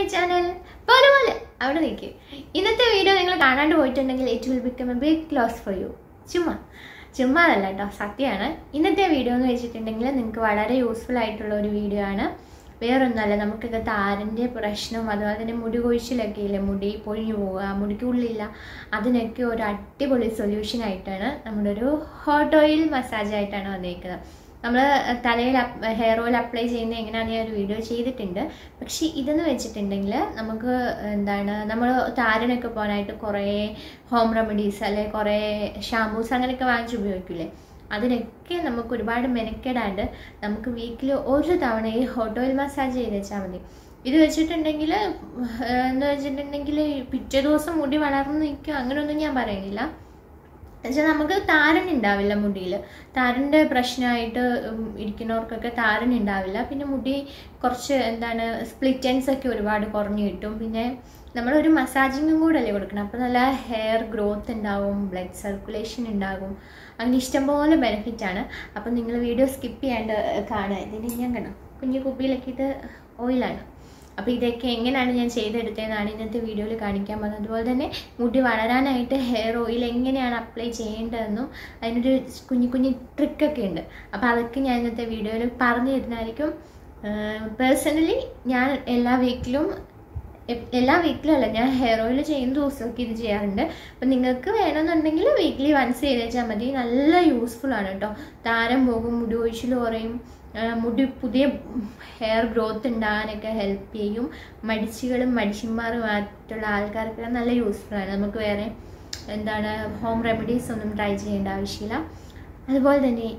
My channel പോലെ പോലെ. അവിടെ നിൽക്കുക ഇന്നത്തെ വീഡിയോ നിങ്ങൾ കാണാണ്ട് പോയിട്ടുണ്ടെങ്കിൽ it will become a big loss for you ചുമ്മാ. ചുമ്മാ അതല്ല കേട്ടോ സത്യമാണ് ഇന്നത്തെ വീഡിയോ എന്ന് വെച്ചിട്ടുണ്ടെങ്കിൽ നിങ്ങൾക്ക് വളരെ യൂസ്ഫുൾ ആയിട്ടുള്ള ഒരു വീഡിയോ ആണ്. വേറൊന്നുമല്ല നമുക്കൊക്കെ താരന്റെ പ്രശ്നവും അതുപോലെ തന്നെ മുടി കൊഴിച്ചിലൊക്കെ ഇല്ലേ? മുടി പൊഴിഞ്ഞു പോവുക മുടിക്കുള്ളില്ല അതിനൊക്കെ ഒരു അടിപൊളി സൊല്യൂഷൻ ആയിട്ടാണ് നമ്മുടെ ഒരു ഹോട്ട് ഓയിൽ മസാജ് ആയിട്ടാണ് വന്നിരിക്കുന്നത് നമ്മൾ തലയിൽ ഹെയർ ഓയിൽ അപ്ലൈ ചെയ്യുന്നത് എങ്ങനെയാണെന്ന് ഞാൻ ഒരു വീഡിയോ ചെയ്തിട്ടുണ്ട്. പക്ഷേ ഇതെന്ന് വെച്ചിട്ടുണ്ടെങ്കിൽ നമുക്ക് എന്താണ് നമ്മൾ താരനൊക്കെ പോകാനായിട്ട് കുറേ ഹോം റെമഡീസ് അല്ലെ കുറേ ഷാമ്പൂസ് അങ്ങനെയൊക്കെ വാങ്ങിച്ച് ഉപയോഗിക്കില്ലേ അതിനൊക്കെ നമുക്ക് ഒരുപാട് മെനക്കെടാണ്ട് നമുക്ക് വീക്കിൽ ഒരു തവണ ഈ ഹോട്ട് ഓയിൽ മസാജ് ചെയ്ത് വെച്ചാൽ മതി. ഇത് വെച്ചിട്ടുണ്ടെങ്കിൽ എന്ന് വെച്ചിട്ടുണ്ടെങ്കിൽ പിറ്റേ ദിവസം മുടി വളർന്നു നിൽക്കുക അങ്ങനെയൊന്നും ഞാൻ പറയുന്നില്ല. എന്നുവെച്ചാൽ നമുക്ക് താരൻ ഉണ്ടാവില്ല മുടിയിൽ താരന്റെ പ്രശ്നമായിട്ട് ഇരിക്കുന്നവർക്കൊക്കെ താരൻ ഉണ്ടാവില്ല പിന്നെ മുടി കുറച്ച് എന്താണ് സ്പ്ലിറ്റ് സ്പ്ലിറ്റൻസ് ഒക്കെ ഒരുപാട് കുറഞ്ഞു കിട്ടും. പിന്നെ നമ്മളൊരു മസാജിങ്ങും കൂടെ അല്ലേ കൊടുക്കണം. അപ്പോൾ നല്ല ഹെയർ ഗ്രോത്ത് ഉണ്ടാവും ബ്ലഡ് സർക്കുലേഷൻ ഉണ്ടാകും. അങ്ങനെ ഇഷ്ടംപോലെ ആണ്. അപ്പം നിങ്ങൾ വീഡിയോ സ്കിപ്പ് ചെയ്യാണ്ട് കാണുക. ഇതിന് ഞാൻ കണ്ടോ. കുഞ്ഞു കുപ്പിയിലൊക്കെ ഇത് ഓയിലാണ് അപ്പോൾ ഇതൊക്കെ എങ്ങനെയാണ് ഞാൻ ചെയ്തെടുത്തതെന്നാണ് ഇന്നത്തെ വീഡിയോയിൽ കാണിക്കാൻ പോകുന്നത്. അതുപോലെ തന്നെ മുടി വളരാനായിട്ട് ഹെയർ ഓയിൽ എങ്ങനെയാണ് അപ്ലൈ ചെയ്യേണ്ടതെന്നും അതിനൊരു കുഞ്ഞു കുഞ്ഞു ട്രിക്കൊക്കെ ഉണ്ട്. അപ്പോൾ അതൊക്കെ ഞാൻ ഇന്നത്തെ വീഡിയോയിൽ പറഞ്ഞു തരുന്നതായിരിക്കും. പേഴ്സണലി ഞാൻ എല്ലാ വീക്കിലും എല്ലാ വീക്കിലും അല്ല ഞാൻ ഹെയർ ഓയിൽ ചെയ്യുന്ന ദിവസമൊക്കെ ഇത് ചെയ്യാറുണ്ട്. അപ്പം നിങ്ങൾക്ക് വേണമെന്നുണ്ടെങ്കിൽ വീക്കിലി വൺസ് ചെയ്ത് വെച്ചാൽ മതി. നല്ല യൂസ്ഫുൾ ആണ് കേട്ടോ. താരം പോകും മുടി ഒഴിച്ചിൽ കുറയും. മുടി പുതിയ ഹെയർ ഗ്രോത്ത് ഉണ്ടാകാനൊക്കെ ഹെൽപ്പ് ചെയ്യും. മടിച്ചുകളും മടിച്ചിന്മാരുമായിട്ടുള്ള ആൾക്കാർക്ക് നല്ല യൂസ്ഫുൾ ആണ്. നമുക്ക് വേറെ എന്താണ് ഹോം റെമഡീസ് ഒന്നും ട്രൈ ചെയ്യേണ്ട ആവശ്യമില്ല. അതുപോലെ തന്നെ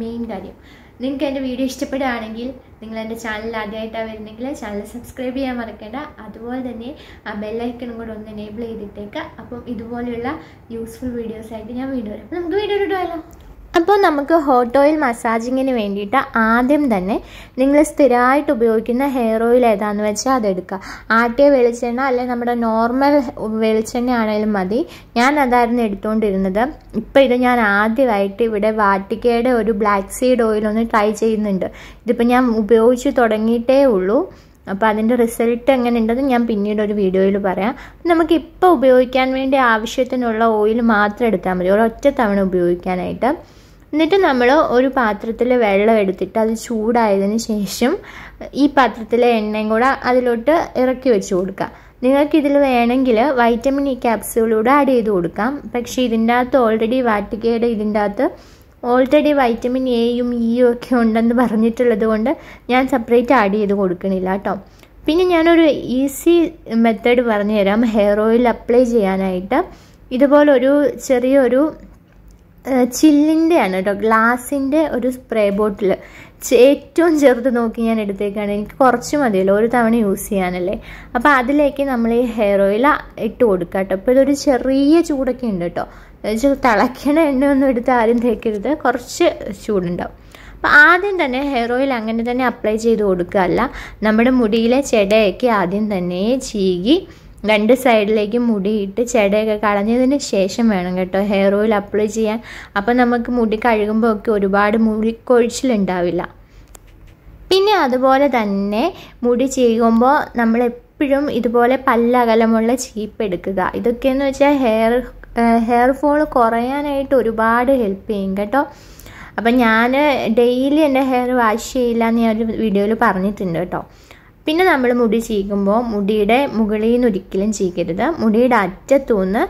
മെയിൻ കാര്യം നിങ്ങൾക്ക് എന്റെ വീഡിയോ ഇഷ്ടപ്പെടുകയാണെങ്കിൽ നിങ്ങൾ എന്റെ ചാനൽ ആദ്യമായിട്ടാണ് വരുന്നെങ്കിൽ ചാനൽ സബ്സ്ക്രൈബ് ചെയ്യാൻ മറക്കേണ്ട. അതുപോലെ തന്നെ ആ ബെല്ലൈക്കണും കൂടെ ഒന്ന് എനേബിൾ ചെയ്തിട്ടേക്കുക അപ്പം ഇതുപോലെയുള്ള യൂസ്ഫുൾ വീഡിയോസായിട്ട് ഞാൻ വീണ്ടും വരാം. അപ്പം നമുക്ക് വീഡിയോ ഇടുമല്ലോ അപ്പോൾ നമുക്ക് ഹോട്ട് ഓയിൽ മസാജിങ്ങിന് വേണ്ടിയിട്ട് ആദ്യം തന്നെ നിങ്ങൾ സ്ഥിരമായിട്ട് ഉപയോഗിക്കുന്ന ഹെയർ ഓയിൽ ഏതാണെന്ന് വെച്ചാൽ അതെടുക്കുക. ആട്ടിയ വെളിച്ചെണ്ണ അല്ലെങ്കിൽ നമ്മുടെ നോർമൽ വെളിച്ചെണ്ണ ആണെങ്കിലും മതി. ഞാൻ അതായിരുന്നു എടുത്തുകൊണ്ടിരുന്നത് ഇപ്പോൾ ഇത് ഞാൻ ആദ്യമായിട്ട് ഇവിടെ വാട്ടിക്കയുടെ ഒരു ബ്ലാക്ക് സീഡ് ഓയിൽ ഒന്ന് ട്രൈ ചെയ്യുന്നുണ്ട്. ഇതിപ്പോൾ ഞാൻ ഉപയോഗിച്ച് തുടങ്ങിയിട്ടേ ഉള്ളൂ. അപ്പോൾ അതിന്റെ റിസൾട്ട് എങ്ങനെ ഉണ്ടെന്ന് ഞാൻ പിന്നീട് ഒരു വീഡിയോയിൽ പറയാം. നമുക്ക് ഇപ്പോൾ ഉപയോഗിക്കാൻ വേണ്ടി ആവശ്യത്തിനുള്ള ഓയിൽ മാത്രം എടുത്താൽ മതി. ഒരൊറ്റ തവണ ഉപയോഗിക്കാനായിട്ട്. എന്നിട്ട് നമ്മൾ ഒരു പാത്രത്തിൽ വെള്ളം എടുത്തിട്ട് അത് ചൂടായതിന് ശേഷം ഈ പാത്രത്തിലെ എണ്ണയും കൂടെ അതിലോട്ട് ഇറക്കി വെച്ച് കൊടുക്കുക. നിങ്ങൾക്ക് ഇതിൽ വേണമെങ്കിൽ വൈറ്റമിൻ ഇ ക്യാപ്സ്യൂളൂടെ ആഡ് ചെയ്ത് കൊടുക്കാം. പക്ഷേ ഇതിന്റെ അകത്ത് ഓൾറെഡി വാട്ടിക്കയുടെ ഇതിന്റെ അകത്ത് ഓൾറെഡി വൈറ്റമിൻ എയും ഇയും ഒക്കെ ഉണ്ടെന്ന് പറഞ്ഞിട്ടുള്ളത് കൊണ്ട് ഞാൻ സെപ്പറേറ്റ് ആഡ് ചെയ്ത് കൊടുക്കണില്ല കേട്ടോ. പിന്നെ ഞാനൊരു ഈസി മെത്തേഡ് പറഞ്ഞുതരാം. ഹെയർ ഓയിൽ അപ്ലൈ ചെയ്യാനായിട്ട്. ഇതുപോലൊരു ചെറിയൊരു ചില്ലിന്റെ ആണ് കേട്ടോ ഗ്ലാസിന്റെ ഒരു സ്പ്രേ ബോട്ടിൽ ഏറ്റവും ചെറുത് നോക്കി ഞാൻ എടുത്തേക്കാണ്. എനിക്ക് കുറച്ച് മതിയല്ലോ ഒരു തവണ യൂസ് ചെയ്യാനല്ലേ. അപ്പോൾ അതിലേക്ക് നമ്മൾ ഈ ഹെയർ ഓയിൽ ഇട്ട് കൊടുക്കുക കേട്ടോ അപ്പോൾ ഇതൊരു ചെറിയ ചൂടൊക്കെ ഉണ്ട് കേട്ടോ തിളയ്ക്കണ എണ്ണയൊന്നും എടുത്ത് ആരും തേക്കരുത്. കുറച്ച് ചൂടുണ്ടാവും. അപ്പോൾ ആദ്യം തന്നെ ഹെയർ ഓയിൽ അങ്ങനെ തന്നെ അപ്ലൈ ചെയ്ത് കൊടുക്കുക അല്ല. നമ്മുടെ മുടിയിലെ ചെടയൊക്കെ ആദ്യം തന്നെ ചീകി രണ്ട് സൈഡിലേക്ക് മുടിയിട്ട് ചെടയൊക്കെ കളഞ്ഞതിന് ശേഷം വേണം കേട്ടോ. ഹെയർ ഓയിൽ അപ്ലൈ ചെയ്യാൻ. അപ്പം നമുക്ക് മുടി കഴുകുമ്പോൾ ഒക്കെ ഒരുപാട് മുടി കൊഴിച്ചിലുണ്ടാവില്ല പിന്നെ അതുപോലെ തന്നെ മുടി ചെയ്യുമ്പോൾ നമ്മൾ എപ്പോഴും ഇതുപോലെ പല്ലകലമുള്ള ചീപ്പ് എടുക്കുക. ഇതൊക്കെയെന്ന് വെച്ചാൽ ഹെയർ ഹെയർ ഫോൾ കുറയാനായിട്ട് ഒരുപാട് ഹെൽപ്പ് ചെയ്യും കേട്ടോ. അപ്പം ഞാൻ ഡെയിലി എന്റെ ഹെയർ വാഷ് ചെയ്യില്ല എന്ന് ഞാൻ ഒരു വീഡിയോയിൽ പറഞ്ഞിട്ടുണ്ട് കേട്ടോ. പിന്നെ നമ്മൾ മുടി ചീകുമ്പോൾ മുടിയുടെ മുകളിൽ നിന്ന് ഒരിക്കലും ചീകരുത് മുടിയുടെ അറ്റത്തുനിന്ന്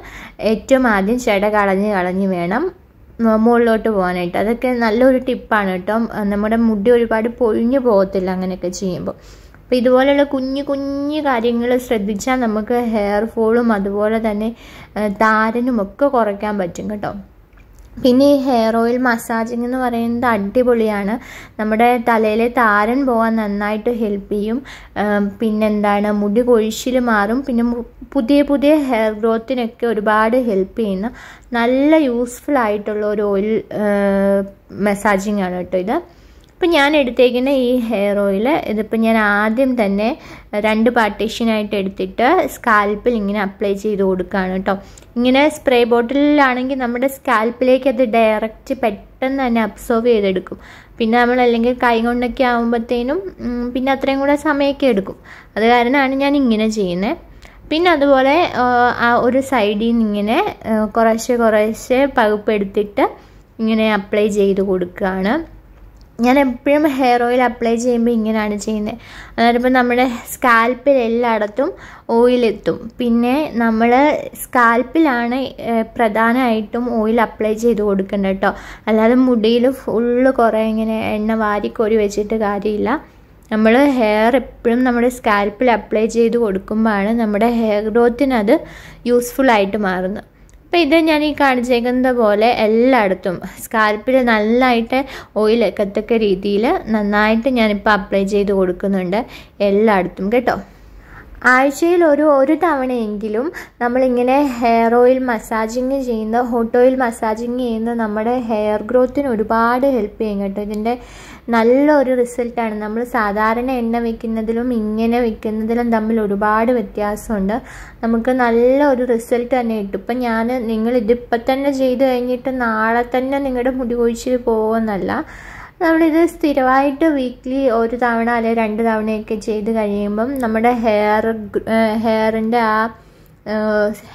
ഏറ്റവും ആദ്യം ചെട കളഞ്ഞ് കളഞ്ഞ് വേണം മുകളിലോട്ട് പോകാനായിട്ട്. അതൊക്കെ നല്ലൊരു ടിപ്പാണ് കേട്ടോ. നമ്മുടെ മുടി ഒരുപാട് പൊഴിഞ്ഞു പോകത്തില്ല അങ്ങനെയൊക്കെ ചെയ്യുമ്പോൾ. അപ്പോൾ ഇതുപോലെയുള്ള കുഞ്ഞു കുഞ്ഞു കാര്യങ്ങൾ ശ്രദ്ധിച്ചാൽ നമുക്ക് ഹെയർ ഫോളും അതുപോലെ തന്നെ താരനും ഒക്കെ കുറയ്ക്കാൻ പറ്റും കേട്ടോ. പിന്നെ ഈ ഹെയർ ഓയിൽ മസാജിങ് എന്ന് പറയുന്നത് അടിപൊളിയാണ്. നമ്മുടെ തലയിലെ താരൻ പോകാൻ നന്നായിട്ട് ഹെൽപ്പ് ചെയ്യും. പിന്നെന്താണ് മുടി കൊഴിച്ചിൽ മാറും. പിന്നെ പുതിയ പുതിയ ഹെയർ ഗ്രോത്തിനൊക്കെ ഒരുപാട് ഹെൽപ്പ് ചെയ്യുന്ന നല്ല യൂസ്ഫുൾ ആയിട്ടുള്ള ഒരു ഓയിൽ മസാജിങ് ആണ് കേട്ടോ ഇത്. ഇപ്പം ഞാൻ എടുത്തേക്കുന്ന ഈ ഹെയർ ഓയിൽ ഇതിപ്പോൾ ഞാൻ ആദ്യം തന്നെ രണ്ട് പാർട്ടീഷനായിട്ട് എടുത്തിട്ട് സ്കാൽപ്പിൽ ഇങ്ങനെ അപ്ലൈ ചെയ്ത് കൊടുക്കുകയാണ് കേട്ടോ ഇങ്ങനെ സ്പ്രേ ബോട്ടിലാണെങ്കിൽ നമ്മുടെ സ്കാൽപ്പിലേക്ക് അത് ഡയറക്റ്റ് പെട്ടെന്ന് തന്നെ അബ്സോർവ് ചെയ്തെടുക്കും. പിന്നെ നമ്മൾ അല്ലെങ്കിൽ കൈ കൊണ്ടൊക്കെ ആകുമ്പോഴത്തേനും പിന്നെ അത്രയും കൂടെ സമയമൊക്കെ എടുക്കും. അത് കാരണമാണ് ഞാൻ ഇങ്ങനെ ചെയ്യുന്നത് പിന്നെ അതുപോലെ ആ ഒരു സൈഡിൽ നിന്ന് ഇങ്ങനെ കുറേശ്ശെ കുറേശ്ശെ പകുപ്പെടുത്തിട്ട് ഇങ്ങനെ അപ്ലൈ ചെയ്ത് കൊടുക്കുകയാണ് ഞാൻ എപ്പോഴും ഹെയർ ഓയിൽ അപ്ലൈ ചെയ്യുമ്പോൾ ഇങ്ങനെയാണ് ചെയ്യുന്നത്. അതായത് ഇപ്പോൾ നമ്മുടെ സ്കാൽപ്പിൽ എല്ലായിടത്തും ഓയിലെത്തും പിന്നെ നമ്മൾ സ്കാൽപ്പിലാണ് പ്രധാനമായിട്ടും ഓയിൽ അപ്ലൈ ചെയ്ത് കൊടുക്കേണ്ടത് കേട്ടോ അല്ലാതെ മുടിയിൽ ഫുള്ള് കുറേ ഇങ്ങനെ എണ്ണ വാരിക്കോരി വെച്ചിട്ട് കാര്യമില്ല. നമ്മൾ ഹെയർ എപ്പോഴും നമ്മുടെ സ്കാൽപ്പിൽ അപ്ലൈ ചെയ്ത് കൊടുക്കുമ്പോഴാണ് നമ്മുടെ ഹെയർ ഗ്രോത്തിന് അത് യൂസ്ഫുൾ ആയിട്ട് മാറുന്നത്. അപ്പോൾ ഇത് ഞാൻ ഈ കാണിച്ചേക്കുന്നത് പോലെ എല്ലായിടത്തും. സ്കാൽപ്പിൽ നല്ലതായിട്ട് ഓയിൽ എത്തക്ക രീതിയിൽ നന്നായിട്ട് ഞാനിപ്പോൾ അപ്ലൈ ചെയ്ത് കൊടുക്കുന്നുണ്ട്. എല്ലായിടത്തും കേട്ടോ. ആഴ്ചയിൽ ഒരു ഒരു തവണയെങ്കിലും നമ്മളിങ്ങനെ ഹെയർ ഓയിൽ മസാജിങ് ചെയ്യുന്ന ഹോട്ട് ഓയിൽ മസാജിങ് ചെയ്യുന്ന നമ്മുടെ ഹെയർ ഗ്രോത്തിന് ഒരുപാട് ഹെൽപ്പ് ചെയ്യും കേട്ടോ. ഇതിന്റെ നല്ലൊരു റിസൾട്ടാണ്. നമ്മൾ സാധാരണ എണ്ണ വയ്ക്കുന്നതിലും ഇങ്ങനെ വയ്ക്കുന്നതിലും തമ്മിൽ ഒരുപാട് വ്യത്യാസമുണ്ട്. നമുക്ക് നല്ല ഒരു റിസൾട്ട് തന്നെ കിട്ടും. ഇപ്പം ഞാൻ നിങ്ങൾ ഇതിപ്പം തന്നെ ചെയ്ത് കഴിഞ്ഞിട്ട് നാളെ തന്നെ നിങ്ങളുടെ മുടി കൊഴിച്ചിൽ പോകുമെന്നല്ല. നമ്മളിത് സ്ഥിരമായിട്ട് വീക്ക്ലി ഒരു തവണ അല്ലെങ്കിൽ രണ്ട് തവണയൊക്കെ ചെയ്ത് കഴിയുമ്പം നമ്മുടെ ഹെയർ ഹെയറിന്റെ ആ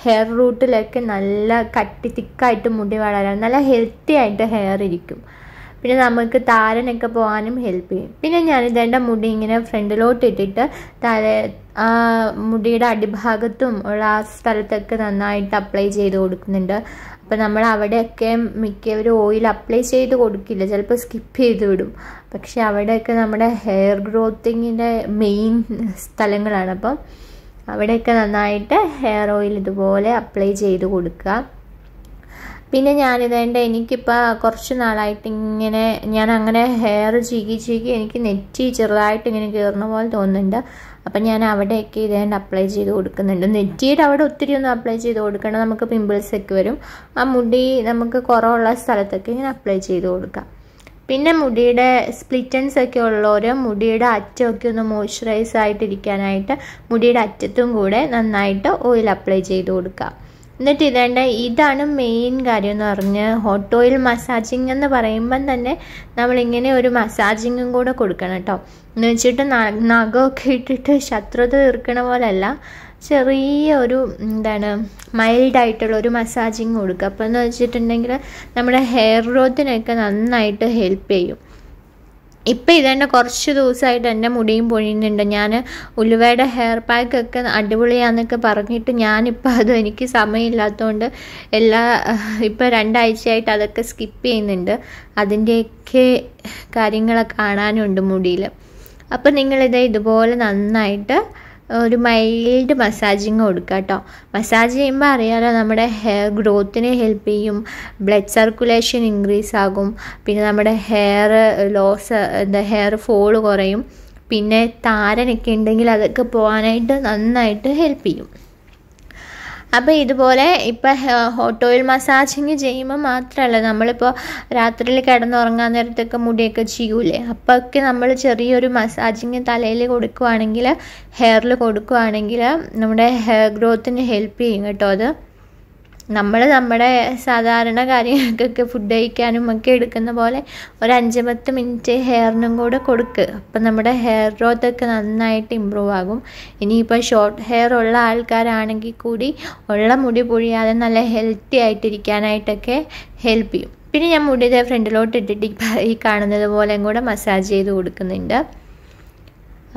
ഹെയർ റൂട്ടിലൊക്കെ നല്ല കട്ടി തിക്കായിട്ട് മുടി വളരാൻ നല്ല ഹെൽത്തി ആയിട്ട് ഹെയർ ഇരിക്കും. പിന്നെ നമുക്ക് താരനൊക്കെ പോകാനും ഹെൽപ്പ് ചെയ്യും. പിന്നെ ഞാനിത് എന്റെ മുടി ഇങ്ങനെ ഫ്രണ്ടിലോട്ട് ഇട്ടിട്ട് തല ആ മുടിയുടെ അടിഭാഗത്തും ഉള്ള ആ സ്ഥലത്തൊക്കെ നന്നായിട്ട് അപ്ലൈ ചെയ്ത് കൊടുക്കുന്നുണ്ട്. അപ്പോൾ നമ്മൾ അവിടെയൊക്കെ മിക്കവരും ഓയിൽ അപ്ലൈ ചെയ്ത് കൊടുക്കില്ല. ചിലപ്പോൾ സ്കിപ്പ് ചെയ്ത് വിടും. പക്ഷെ അവിടെയൊക്കെ നമ്മുടെ ഹെയർ ഗ്രോത്തിങ്ങിന്റെ മെയിൻ സ്ഥലങ്ങളാണ്. അപ്പം അവിടെയൊക്കെ നന്നായിട്ട് ഹെയർ ഓയിൽ ഇതുപോലെ അപ്ലൈ ചെയ്ത് കൊടുക്കുക. പിന്നെ ഞാനിതേണ്ട എനിക്കിപ്പോൾ കുറച്ച് നാളായിട്ട് ഇങ്ങനെ ഞാൻ അങ്ങനെ ഹെയർ ചീകി ചീകി എനിക്ക് നെറ്റി ചെറുതായിട്ട് ഇങ്ങനെ കയറുന്ന പോലെ തോന്നുന്നുണ്ട്. അപ്പം ഞാൻ അവിടെയൊക്കെ ഇതേണ്ട അപ്ലൈ ചെയ്ത് കൊടുക്കുന്നുണ്ട്. നെറ്റിയുടെ അവിടെ ഒത്തിരി ഒന്നും അപ്ലൈ ചെയ്ത് കൊടുക്കണം നമുക്ക് പിമ്പിൾസ് ഒക്കെ വരും. ആ മുടി നമുക്ക് കുറവുള്ള സ്ഥലത്തൊക്കെ ഇങ്ങനെ അപ്ലൈ ചെയ്ത് കൊടുക്കാം. പിന്നെ മുടിയുടെ സ്പ്ലിറ്റൻസ് ഒക്കെ ഉള്ളവർ മുടിയുടെ അറ്റമൊക്കെ ഒന്ന് മോയ്സ്ചറൈസ് ആയിട്ടിരിക്കാനായിട്ട് മുടിയുടെ അറ്റത്തും കൂടെ നന്നായിട്ട് ഓയിൽ അപ്ലൈ ചെയ്ത് കൊടുക്കുക എന്നിട്ട് ഇതേണ്ട ഇതാണ് മെയിൻ കാര്യം എന്ന് പറഞ്ഞ് ഹോട്ട് ഓയിൽ മസാജിങ് എന്ന് പറയുമ്പം തന്നെ നമ്മളിങ്ങനെ ഒരു മസാജിങ്ങും കൂടെ കൊടുക്കണം കേട്ടോ എന്ന് വെച്ചിട്ട് നഖമൊക്കെ ഇട്ടിട്ട് ശത്രുത തീർക്കണ പോലല്ല ചെറിയ ഒരു എന്താണ് മൈൽഡായിട്ടുള്ള ഒരു മസാജിങ് കൊടുക്കുക. അപ്പോൾ എന്ന് വെച്ചിട്ടുണ്ടെങ്കിൽ നമ്മുടെ ഹെയർ ഗ്രോത്തിനൊക്കെ നന്നായിട്ട് ഹെൽപ്പ് ചെയ്യും. ഇപ്പം ഇതെന്നെ കുറച്ച് ദിവസമായിട്ട് എന്റെ മുടിയും പൊഴിയുന്നുണ്ട്. ഞാൻ ഉലുവയുടെ ഹെയർ പാക്കൊക്കെ അടിപൊളിയാന്നൊക്കെ പറഞ്ഞിട്ട് ഞാനിപ്പോൾ അത് എനിക്ക് സമയമില്ലാത്തതുകൊണ്ട് എല്ലാ ഇപ്പോൾ രണ്ടാഴ്ചയായിട്ട് അതൊക്കെ സ്കിപ്പ് ചെയ്യുന്നുണ്ട്. അതിന്റെയൊക്കെ കാര്യങ്ങളൊക്കെ കാണാനുണ്ട് മുടിയിൽ അപ്പം നിങ്ങളിത് ഇതുപോലെ നന്നായിട്ട് ഒരു മൈൽഡ് മസാജിങ് കൊടുക്കുക കേട്ടോ മസാജ് ചെയ്യുമ്പോൾ അറിയാലോ നമ്മുടെ ഹെയർ ഗ്രോത്തിനെ ഹെൽപ്പ് ചെയ്യും. ബ്ലഡ് സർക്കുലേഷൻ ഇൻക്രീസ് ആകും. പിന്നെ നമ്മുടെ ഹെയർ ലോസ് എന്താ ഹെയർ ഫോൾ കുറയും. പിന്നെ താരനൊക്കെ ഉണ്ടെങ്കിൽ അതൊക്കെ പോകാനായിട്ട് നന്നായിട്ട് ഹെൽപ്പ് ചെയ്യും. അപ്പോൾ ഇതുപോലെ ഇപ്പം ഹോട്ട് ഓയിൽ മസാജിങ് ചെയ്യുമ്പോൾ മാത്രമല്ല നമ്മളിപ്പോൾ രാത്രിയിൽ കിടന്നുറങ്ങാൻ നേരത്തൊക്കെ മുടിയൊക്കെ ചെയ്യൂലേ അപ്പോഴൊക്കെ നമ്മൾ ചെറിയൊരു മസാജിങ് തലയിൽ കൊടുക്കുവാണെങ്കിൽ ഹെയറിൽ കൊടുക്കുവാണെങ്കിൽ നമ്മുടെ ഹെയർ ഗ്രോത്തിന് ഹെൽപ്പ് ചെയ്യും കേട്ടോ അത്. നമ്മൾ നമ്മുടെ സാധാരണ കാര്യങ്ങൾക്കൊക്കെ ഫുഡ് കഴിക്കാനും ഒക്കെ എടുക്കുന്ന പോലെ ഒരു അഞ്ച് പത്ത് മിനിറ്റ് ഹെയറിനും കൂടെ കൊടുക്കുക അപ്പം നമ്മുടെ ഹെയർ ഗ്രോത്ത് ഒക്കെ നന്നായിട്ട് ഇമ്പ്രൂവ് ആകും. ഇനിയിപ്പോൾ ഷോർട്ട് ഹെയർ ഉള്ള ആൾക്കാരാണെങ്കിൽ കൂടി ഉള്ള മുടി പൊഴിയാതെ നല്ല ഹെൽത്തി ആയിട്ടിരിക്കാനായിട്ടൊക്കെ ഹെൽപ്പ് ചെയ്യും. പിന്നെ ഞാൻ മുടിയുടെ ഫ്രണ്ടിലോട്ട് ഇട്ടിട്ട് ഈ കാണുന്നത് പോലെ കൂടെ മസാജ് ചെയ്ത് കൊടുക്കുന്നുണ്ട്.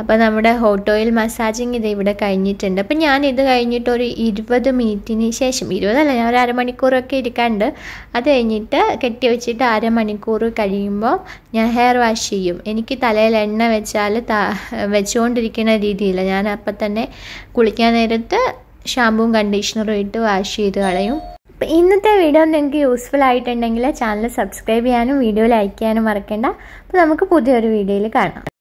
അപ്പോൾ നമ്മുടെ ഹോട്ട് ഓയിൽ മസാജിങ് ഇത് ഇവിടെ കഴിഞ്ഞിട്ടുണ്ട്. അപ്പം ഞാൻ ഇത് കഴിഞ്ഞിട്ട് ഒരു ഇരുപത് മിനിറ്റിന് ശേഷം ഇരുപതല്ല ഞാൻ ഒരു അരമണിക്കൂറൊക്കെ ഇരിക്കാണ്ട് അത് കഴിഞ്ഞിട്ട് കെട്ടി വെച്ചിട്ട് അരമണിക്കൂർ കഴിയുമ്പോൾ ഞാൻ ഹെയർ വാഷ് ചെയ്യും. എനിക്ക് തലയിൽ എണ്ണ വെച്ചാൽ ത വെച്ചുകൊണ്ടിരിക്കുന്ന രീതിയില്ല. ഞാൻ അപ്പം തന്നെ കുളിക്കാൻ നേരത്ത് ഷാമ്പുവും കണ്ടീഷണറും ഇട്ട് വാഷ് ചെയ്ത് കളയും. അപ്പോൾ ഇന്നത്തെ വീഡിയോ നിങ്ങൾക്ക് യൂസ്ഫുൾ ആയിട്ടുണ്ടെങ്കിൽ ചാനൽ സബ്സ്ക്രൈബ് ചെയ്യാനും വീഡിയോ ലൈക്ക് ചെയ്യാനും മറക്കേണ്ട. അപ്പോൾ നമുക്ക് പുതിയൊരു വീഡിയോയിൽ കാണാം.